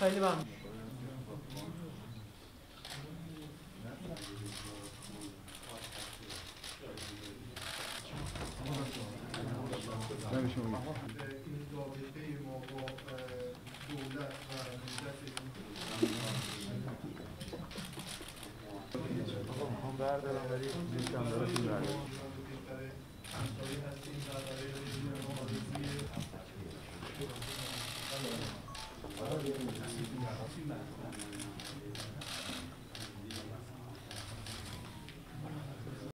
Haydi ben. Thank you. بردارم ولی نیستم دارتون بردارم